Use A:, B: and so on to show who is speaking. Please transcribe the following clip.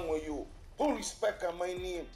A: wrong with you? Who respect my name?